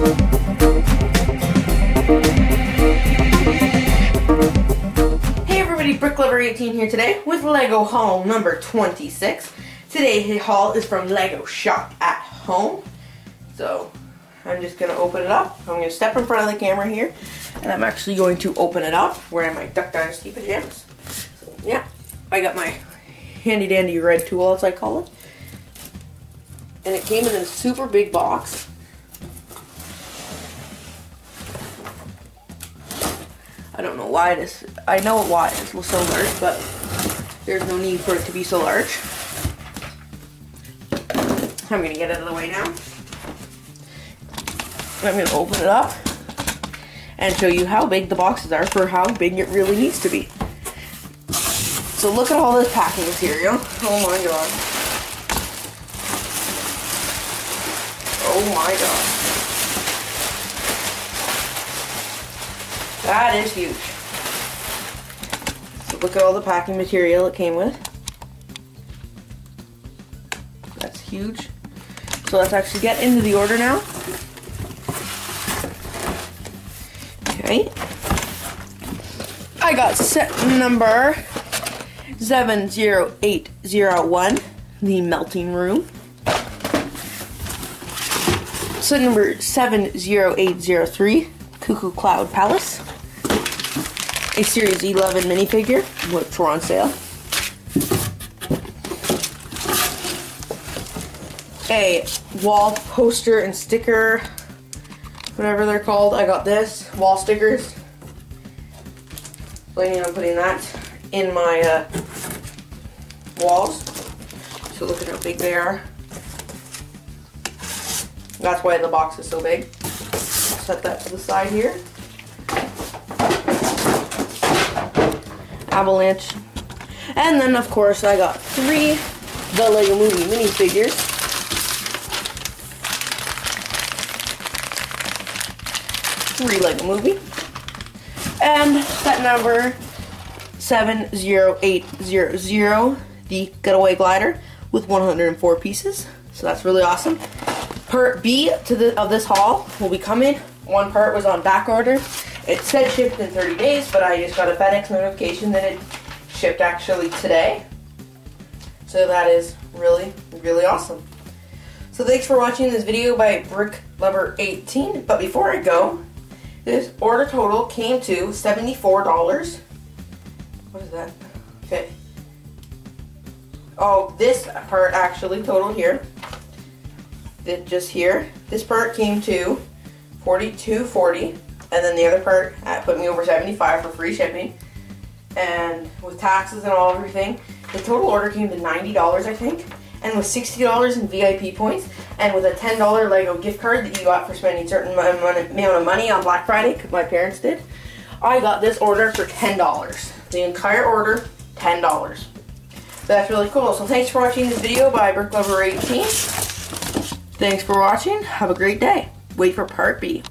Hey everybody, Brick Lover 18 here today with Lego haul number 26. Today's haul is from Lego Shop at Home. So I'm just going to open it up. I'm going to step in front of the camera here and I'm actually going to open it up wearing my Duck Dynasty pajamas. So, yeah, I got my handy dandy red tool as I call it. And it came in a super big box. I don't know why it is. I know why it is so large, but there's no need for it to be so large. I'm gonna get out of the way now. I'm gonna open it up and show you how big the boxes are for how big it really needs to be. So look at all this packing material. Oh my god. Oh my god. That is huge. So look at all the packing material it came with. That's huge. So let's actually get into the order now. Okay. I got set number 70801, the melting room. Set number 70803, Cuckoo Cloud Palace. A Series 11 minifigure, which were on sale. A wall poster and sticker, whatever they're called. I got this, wall stickers. Planning on putting that in my uh, walls. So look at how big they are. That's why the box is so big. Set that to the side here. Avalanche. And then, of course, I got three The Lego Movie minifigures. Three Lego Movie. And set number 70800, the Getaway Glider, with 104 pieces. So that's really awesome. Part B to the of this haul will be coming. One part was on back order. It said shipped in 30 days, but I just got a FedEx notification that it shipped actually today. So that is really, really awesome. So thanks for watching this video by Brick Lover 18. But before I go, this order total came to $74. What is that? Okay. Oh, this part actually total here. It just here. This part came to 42.40, and then the other part uh, put me over 75 for free shipping. And with taxes and all everything, the total order came to $90, I think. And with $60 in VIP points, and with a $10 Lego gift card that you got for spending certain amount of money on Black Friday, because my parents did, I got this order for $10. The entire order, $10. That's really cool. So thanks for watching this video by Brick Lover 18. Thanks for watching. Have a great day. Wait for part B.